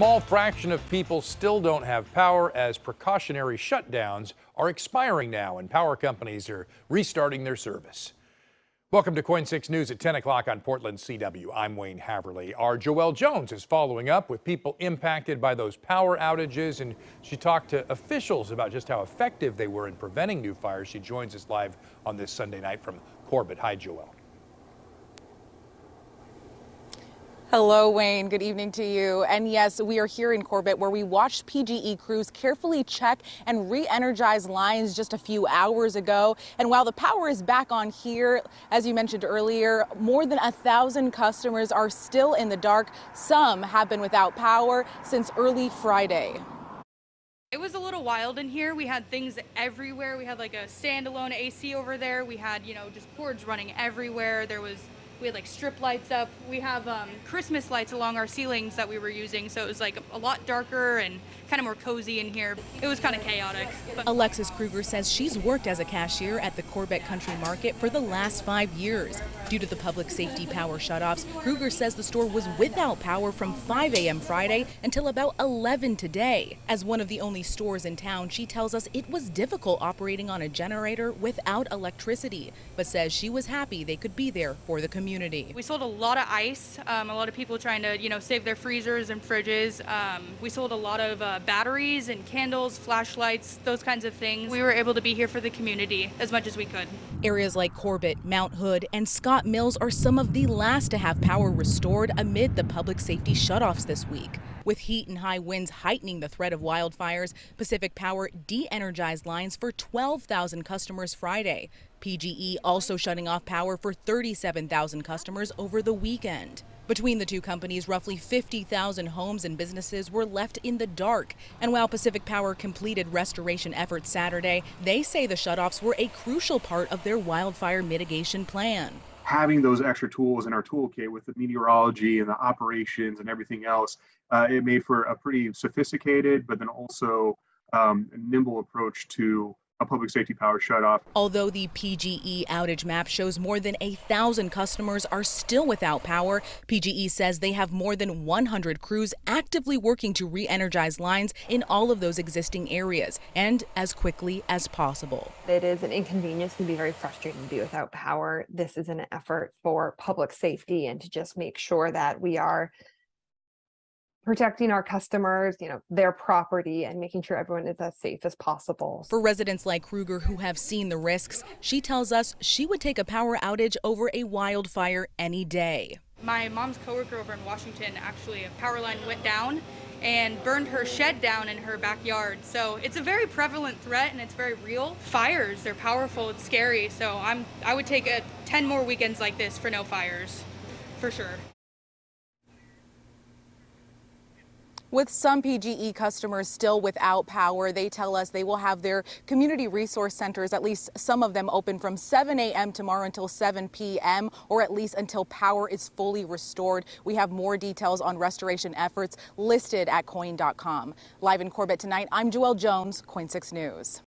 small fraction of people still don't have power as precautionary shutdowns are expiring now and power companies are restarting their service. Welcome to KOIN 6 News at 10 o'clock on Portland CW. I'm Wayne Havreluk. Our Joelle Jones is following up with people impacted by those power outages, and she talked to officials about just how effective they were in preventing new fires. She joins us live on this Sunday night from Corbett. Hi, Joelle. Hello, Wayne. Good evening to you. And yes, we are here in Corbett where we watched PGE crews carefully check and re-energize lines just a few hours ago. And while the power is back on here, as you mentioned earlier, more than a thousand customers are still in the dark. Some have been without power since early Friday. It was a little wild in here. We had things everywhere. We had like a standalone AC over there. We had, you know, just cords running everywhere. There was we had like strip lights up. We have um, Christmas lights along our ceilings that we were using, so it was like a lot darker and kind of more cozy in here. It was kind of chaotic. But. Alexis Kruger says she's worked as a cashier at the Corbett Country Market for the last five years. Due to the public safety power shutoffs, Kruger says the store was without power from 5 a.m. Friday until about 11 today. As one of the only stores in town, she tells us it was difficult operating on a generator without electricity, but says she was happy they could be there for the community. We sold a lot of ice, um, a lot of people trying to, you know, save their freezers and fridges. Um, we sold a lot of uh, batteries and candles, flashlights, those kinds of things. We were able to be here for the community as much as we could. Areas like Corbett, Mount Hood, and Scott Mills are some of the last to have power restored amid the public safety shutoffs this week. With heat and high winds heightening the threat of wildfires, Pacific Power de-energized lines for 12,000 customers Friday. PGE also shutting off power for 37,000 customers over the weekend. Between the two companies, roughly 50,000 homes and businesses were left in the dark. And while Pacific Power completed restoration efforts Saturday, they say the shutoffs were a crucial part of their wildfire mitigation plan. Having those extra tools in our toolkit with the meteorology and the operations and everything else, uh, it made for a pretty sophisticated, but then also um, nimble approach to public safety power shutoff. Although the PGE outage map shows more than a thousand customers are still without power, PGE says they have more than 100 crews actively working to re-energize lines in all of those existing areas and as quickly as possible. It is an inconvenience and be very frustrating to be without power. This is an effort for public safety and to just make sure that we are protecting our customers, you know, their property and making sure everyone is as safe as possible. For residents like Kruger who have seen the risks, she tells us she would take a power outage over a wildfire any day. My mom's coworker over in Washington actually a power line went down and burned her shed down in her backyard. So it's a very prevalent threat and it's very real. Fires, they're powerful, it's scary. So I'm I would take a 10 more weekends like this for no fires. For sure. With some PGE customers still without power, they tell us they will have their community resource centers, at least some of them open from 7 a.m. tomorrow until 7 p.m., or at least until power is fully restored. We have more details on restoration efforts listed at KOIN.com. Live in Corbett tonight, I'm Joelle Jones, KOIN 6 News.